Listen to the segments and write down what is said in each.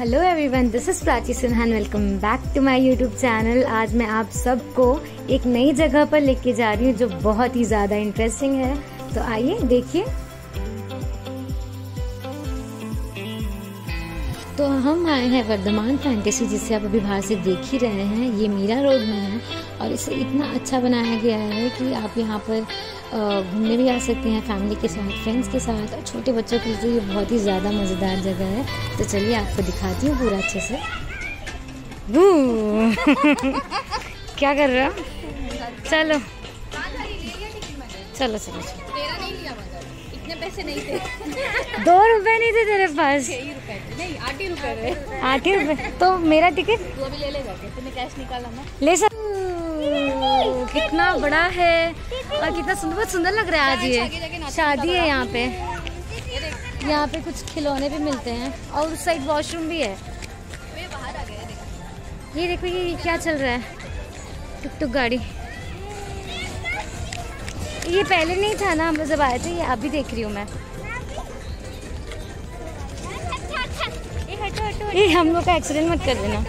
Hello everyone this is Prachi Sinha welcome back to my YouTube channel आज मैं आप सबको एक नई जगह पर लेके जा रही हूँ जो बहुत ही ज़्यादा इंटरेस्टिंग है। तो आइए देखिए तो हम आए हैं वर्धमान फैंटेसी जिसे आप अभी बाहर से देख ही रहे हैं। ये मीरा रोड में है और इसे इतना अच्छा बनाया गया है कि आप यहाँ पर घूमने भी आ सकते हैं फैमिली के साथ फ्रेंड्स के साथ और छोटे बच्चों के लिए तो ये बहुत ही ज़्यादा मज़ेदार जगह है। तो चलिए आपको दिखाती हूँ पूरा अच्छे से। क्या कर रहे हो? चलो। चलो चलो चलो। पैसे नहीं थे। दो रुपए नहीं थे तेरे पास। आठ ही रुपए तो मेरा टिकट तू अभी ले ले जाके तूने कैश निकाला ना। ले सक कितना बड़ा है। और कितना सुंदर बहुत सुंदर लग रहा है आज ये। शादी है यहाँ पे। यहाँ पे कुछ खिलौने भी मिलते हैं। और उस साइड वॉशरूम भी है। ये देखो। ये क्या चल रहा है। टुक टुक गाड़ी। ये पहले नहीं था ना हम लोग जब आए थे, ये अभी देख रही हूँ मैं। ये हम लोग का एक्सीडेंट मत कर देना।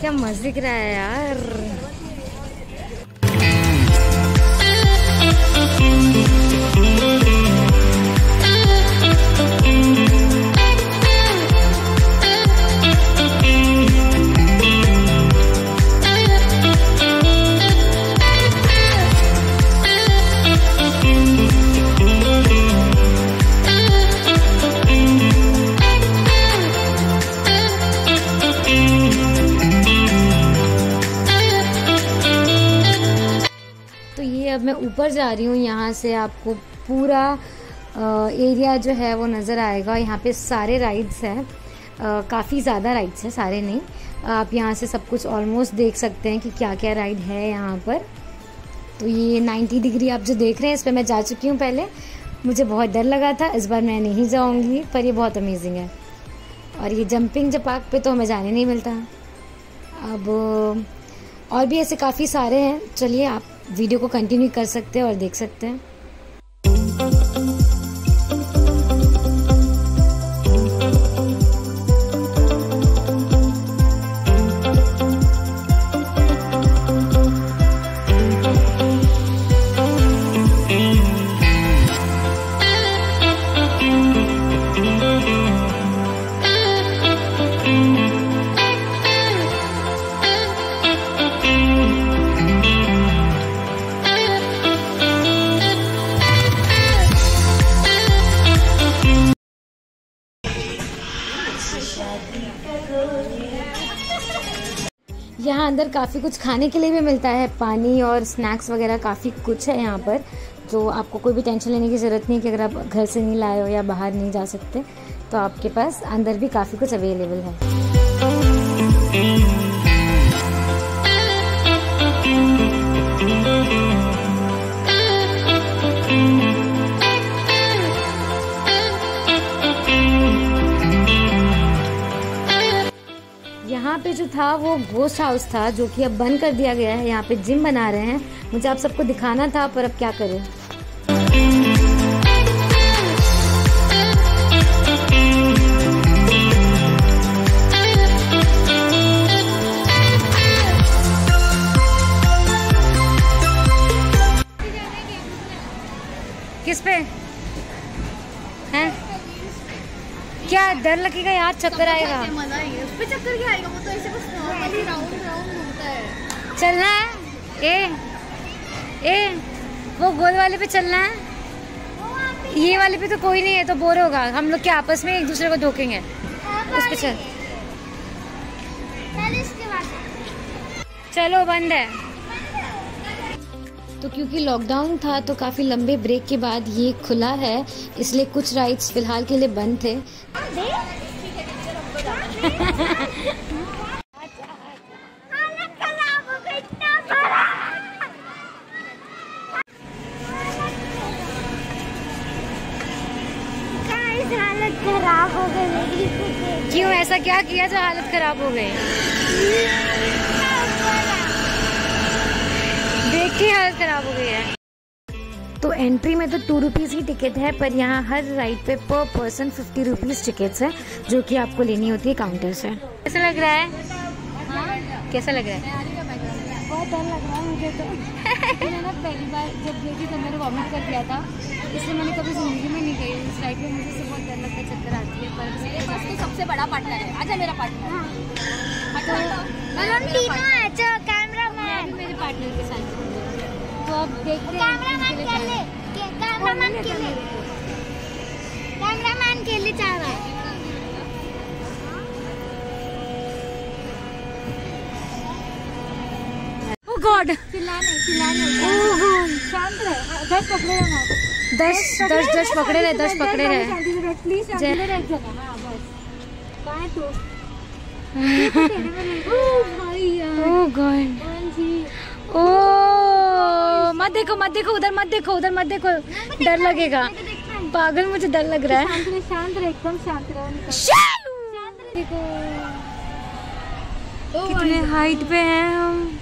क्या मज़ा दिख रहा है यार। जा रही हूँ, यहाँ से आपको पूरा एरिया जो है वो नज़र आएगा। यहाँ पे सारे राइड्स हैं। काफ़ी ज़्यादा राइड्स हैं, सारे नहीं। आप यहाँ से सब कुछ ऑलमोस्ट देख सकते हैं कि क्या क्या राइड है यहाँ पर। तो ये 90 डिग्री आप जो देख रहे हैं, इस पर मैं जा चुकी हूँ पहले। मुझे बहुत डर लगा था, इस बार मैं नहीं जाऊँगी, पर ये बहुत अमेजिंग है। और ये जंपिंग जपाक पे तो हमें जाने नहीं मिलता। अब, और भी ऐसे काफ़ी सारे हैं। चलिए, आप वीडियो को कंटिन्यू कर सकते हैं और देख सकते हैं। अंदर काफ़ी कुछ खाने के लिए भी मिलता है। पानी और स्नैक्स वगैरह काफ़ी कुछ है यहाँ पर। तो आपको कोई भी टेंशन लेने की ज़रूरत नहीं कि अगर आप घर से नहीं लाए हो या बाहर नहीं जा सकते तो आपके पास अंदर भी काफ़ी कुछ अवेलेबल है। था वो गोस्ट हाउस था, जो कि अब बंद कर दिया गया है, यहाँ पे जिम बना रहे हैं। मुझे आप सबको दिखाना था, पर अब क्या करें? किस पे? हैं? क्या डर लगेगा यार चक्कर आएगा। मज़ा उस चक्कर क्या आएगा? वो तो ऐसे बस नॉर्मली राउंड राउंड घूमता है। चलना है? ए ए वो गोल वाले पे चलना है? ये वाले पे तो कोई नहीं है तो बोर होगा। हम लोग के आपस में एक दूसरे को धोखेंगे। उस पे चल। चलो बंद है। तो क्योंकि लॉकडाउन था तो काफ़ी लंबे ब्रेक के बाद ये खुला है इसलिए कुछ राइड्स फ़िलहाल के लिए बंद थे। खराब हो गई। क्यों ऐसा क्या किया जो हालत खराब हो गई देख सबकी हालत खराब हो गई है। तो एंट्री में तो टू रुपीज़ ही टिकट है पर यहाँ हर राइड पे पर पर्सन फिफ्टी रुपीज़ टिकट्स है जो कि आपको लेनी होती है काउंटर से। कैसा लग रहा है? कैसा लग रहा है? बहुत डर लग रहा है मुझे तो। मैंने ना पहली बार जब गई थी तब मैंने वॉमिट कर दिया था इसलिए मैंने कभी ज़िंदगी में नहीं गई। उस राइड पे मुझे से बहुत डर लगता है चक्कर आती है पर मेरे पास तो सबसे बड़ा पार्टनर है। आजा मेरा पार्टनर हम तीनों हैं जो कैमरामैन मेरे पार्टनर के साथ। तो अब देखते हैं कैमरामैन के लिए। कैमरामैन के लिए। चाह रहा है गॉड रहे। दस दस दस पकड़े रहे दस पकड़े रहे रह हाँ। है तू? तो ओ ओ गॉड ओ मत देखो मत देखो उधर मत देखो उधर मत देखो। डर लगेगा। पागल मुझे डर लग रहा है। शांत रहे शांत एकदम रहो निकल। शांत रहे। देखो कितने हाइट पे हैं हम।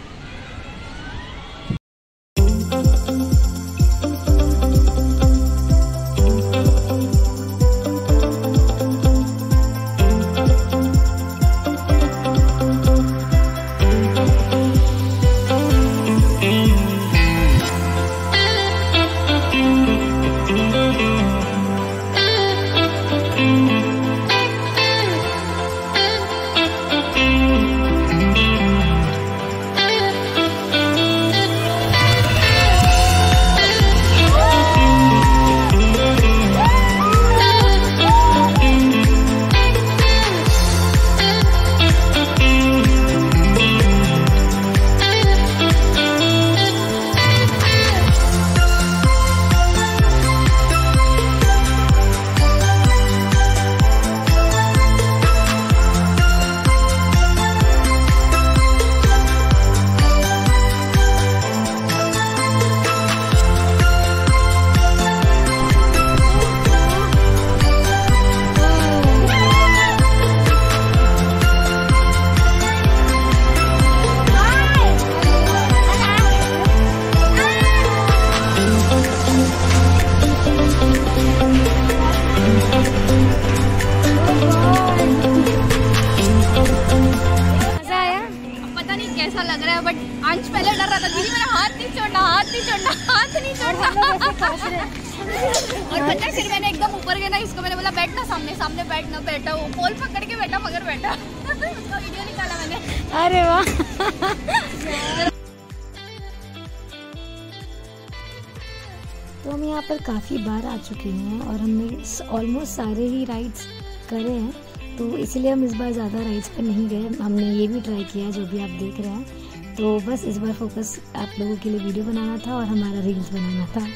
पर काफ़ी बार आ चुके हैं और हमने ऑलमोस्ट सारे ही राइड्स करे हैं तो इसलिए हम इस बार ज़्यादा राइड्स पर नहीं गए। हमने ये भी ट्राई किया, जो भी आप देख रहे हैं। तो बस इस बार फोकस आप लोगों के लिए वीडियो बनाना था और हमारा रील्स बनाना था।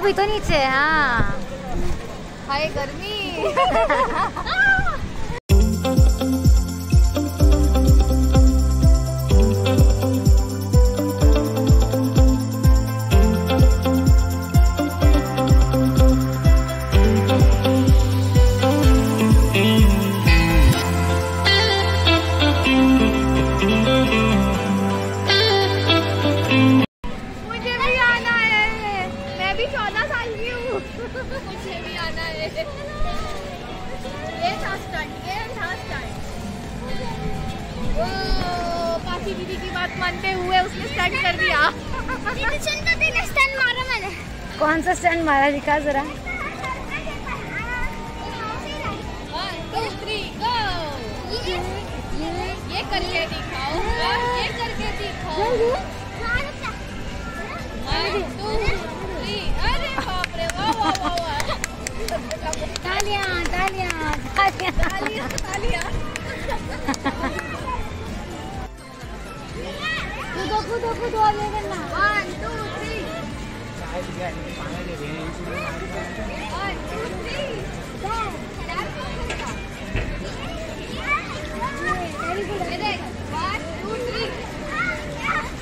भी तो नीचे हाँ। हाय गर्मी। ये करके दिखाओ। ये करके दिखाओ। वन टू थ्री अरे बाप रे वाह वाह वाह वाह। तालियाँ तालियाँ तालियाँ। कूदो कूदो कूदो और ये करना। One two three one two three very good ये देख वन टू थ्री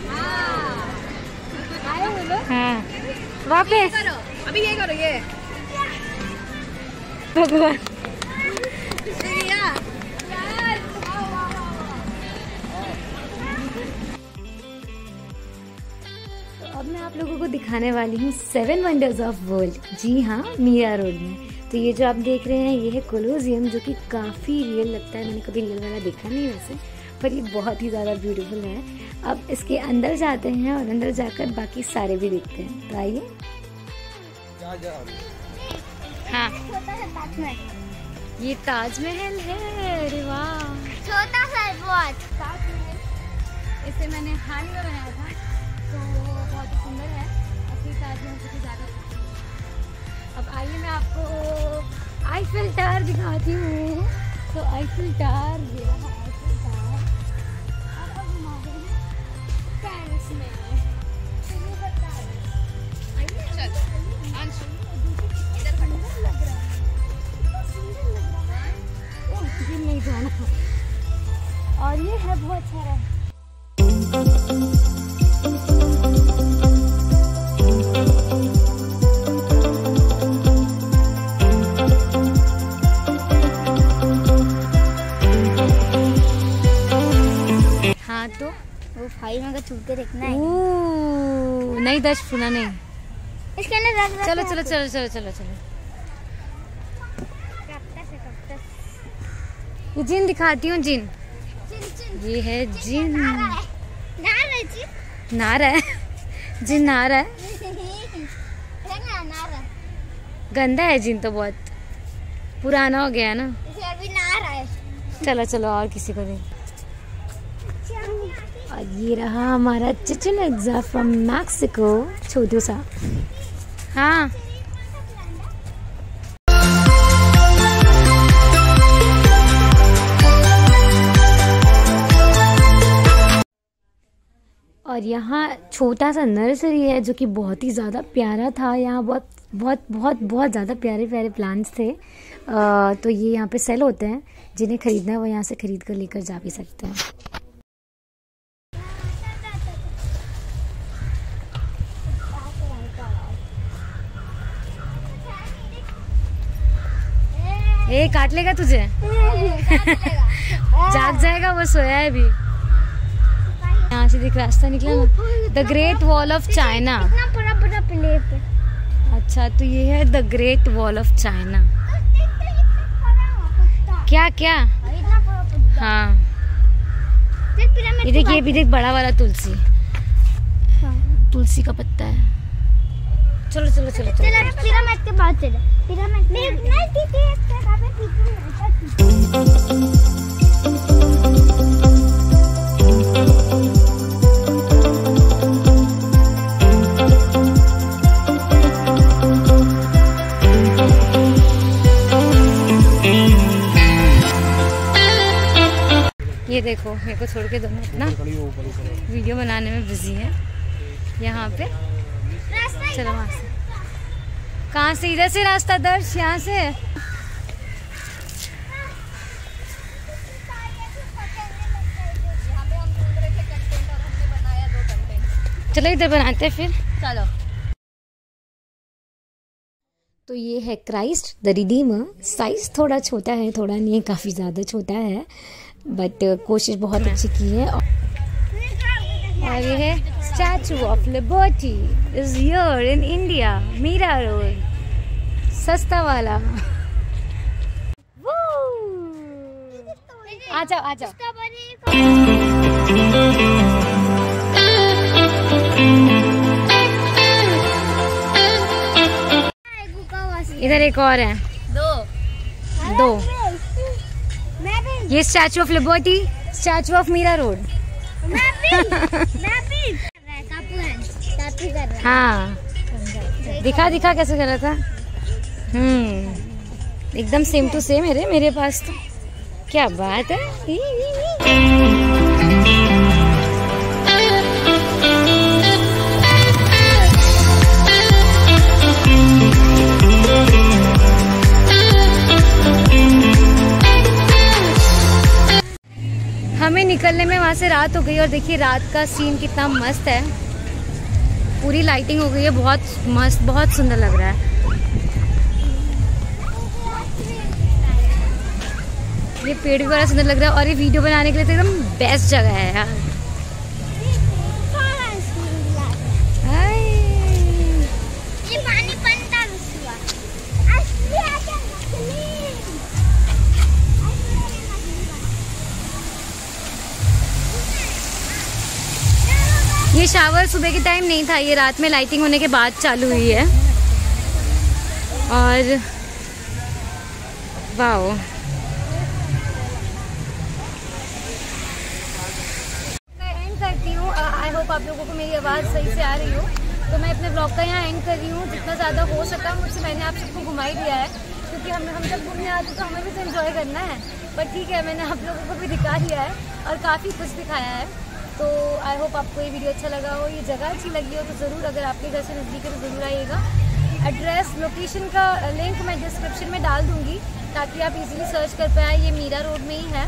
हाँ आए वो लोग हाँ वापस। अभी ये करो ये। भगवान। अब मैं आप लोगों को दिखाने वाली हूँ सेवन वंडर्स ऑफ़ वर्ल्ड जी हाँ मीरा रोड में। तो ये जो आप देख रहे हैं ये है कोलोजियम जो कि काफ़ी रियल लगता है। मैंने कभी रियल वाला देखा नहीं वैसे। पर ये बहुत ही ज़्यादा ब्यूटीफुल है। अब इसके अंदर जाते हैं और अंदर जाकर बाकी सारे भी देखते हैं। तो आइए। हाँ। ये ताजमहल है। अरे वाह। छोटा सा बहुत इसे मैंने हाल ही में बनाया था। तो बहुत ही सुंदर है। असली ताजमहल से भी ज़्यादा अब आइए मैं आपको आईफिल टावर दिखाती हूँ। तो आईफिल टावर ये रहा। दिल नहीं जाना। और ये है बहुत सारा हाँ तो वो फ़ाइल में छूट के देखना है। नहीं दर्श सुना नहीं। इसके अंदर चलो चलो चलो चलो चलो चलो। ये जिन दिखाती हूँ जिन। ये है जिन ना रहे चिन नहा है जिन नहा रहा है गंदा है जिन तो बहुत। पुराना हो गया ना। है। चलो चलो और किसी को दे। और ये रहा हमारा चिचन एग्जा फ्रॉम मैक्सिको छोटू सा हाँ। और यहाँ छोटा सा नर्सरी है जो कि बहुत ही ज़्यादा प्यारा था। यहाँ बहुत बहुत बहुत बहुत ज़्यादा प्यारे प्यारे प्लांट्स थे। अ, तो ये यहाँ पे सेल होते हैं। जिन्हें खरीदना है वो यहाँ से खरीद कर लेकर जा भी सकते हैं। ए काट लेगा तुझे? जाग जाएगा वो सोया है अभी। यहाँ से देख रास्ता निकला ना। The Great Wall of China है। अच्छा तो ये है the Great Wall of China क्या क्या। हाँ। ये देख ये भी देख बड़ा वाला तुलसी। तुलसी का पत्ता है। चलो चलो चलो चलो। चलो पिरामिड के पास चलो। पिरामिड ये देखो मेरे को छोड़ के दोनों अपना वीडियो बनाने में बिज़ी है। यहाँ पे। चलो वहाँ से। कहाँ से? इधर से रास्ता दर्श यहाँ से। चलो इधर बनाते हैं फिर। चलो। तो ये है क्राइस्ट द रिडीमर। साइज़ थोड़ा छोटा है थोड़ा नहीं है काफ़ी ज़्यादा छोटा है। बट कोशिश बहुत अच्छी की है और ये है Statue of Liberty is here in India Mira Road सस्ता वाला। आ जाओ आ जाओ। इधर एक और है। दो। दो। ये Statue of Liberty statue of Mira Road हाँ। दिखा दिखा कैसे कर रहा था? हम्म। एकदम सेम टू सेम है रे मेरे पास तो। क्या बात है? हमें निकलने में वहाँ से रात हो गई और देखिए रात का सीन कितना मस्त है। पूरी लाइटिंग हो गई है, बहुत मस्त, बहुत सुंदर लग रहा है। ये पेड़ भी बड़ा सुंदर लग रहा है और ये वीडियो बनाने के लिए तो एकदम बेस्ट जगह है यार। ये शावर सुबह के टाइम नहीं था, ये रात में लाइटिंग होने के बाद चालू हुई है। और वाओ। करती हूँ। आई होप आप लोगों को मेरी आवाज़ सही से आ रही हो। तो मैं अपने ब्लॉग का यहाँ एंड कर रही हूँ। जितना ज़्यादा हो सका, मुझसे मैंने आप सबको घुमा ही दिया है। क्योंकि हम हम जब घूमने आते तो हमें भी तो इन्जॉय करना है। पर ठीक है, मैंने आप लोगों को भी दिखा दिया है और काफ़ी कुछ दिखाया है। तो आई होप आपको ये वीडियो अच्छा लगा हो। ये जगह अच्छी लगी हो तो ज़रूर अगर आपके घर से नज़दीक है तो ज़रूर आइएगा। एड्रेस लोकेशन का लिंक मैं डिस्क्रिप्शन में डाल दूँगी ताकि आप इजीली सर्च कर पाए। ये मीरा रोड में ही है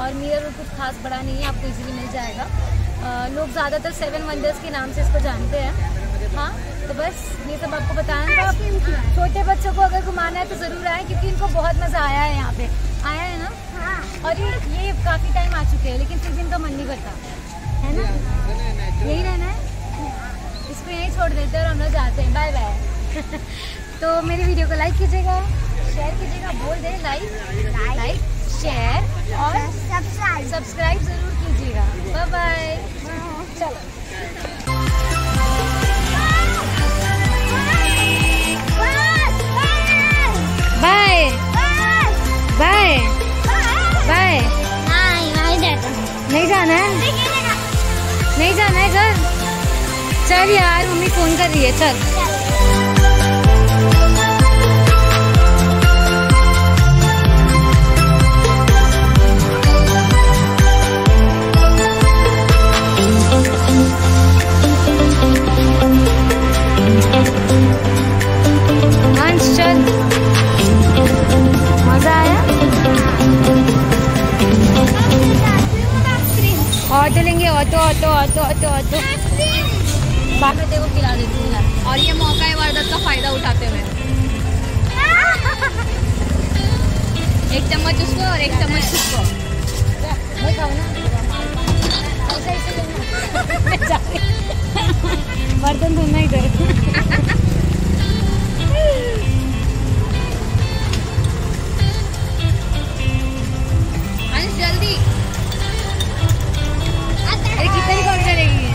और मीरा रोड कुछ खास बड़ा नहीं है आपको इजीली मिल जाएगा। अ, लोग ज़्यादातर सेवन वंडर्स के नाम से इसको जानते हैं। हाँ तो बस ये सब आपको बताना था। छोटे बच्चों को अगर घुमाना है तो ज़रूर आए क्योंकि इनको बहुत मज़ा आया है यहाँ पे। आया है ना? हाँ। और ये ये काफ़ी टाइम आ चुके हैं लेकिन फिर इनका मन नहीं करता। है ना? यही रहना है। इसको यहीं छोड़ देते हैं और हम लोग जाते हैं। बाय बाय तो मेरी वीडियो को लाइक कीजिएगा शेयर कीजिएगा बोल दे लाइक लाइक शेयर और सब्सक्राइब सब्सक्राइब ज़रूर कीजिएगा। बाय बाय चलो। बाय बाय बाय नहीं जाना है। नहीं जाना है घर चल यार मम्मी फ़ोन कर रही है चल। चल। ऑटो लेंगे auto auto auto auto auto खिला देती हूँ और ये मौका है वारदात का फ़ायदा उठाते हुए। एक चम्मच उसको और एक चम्मच उसको। बर्तन धोना ही कर जल्दी। Saturday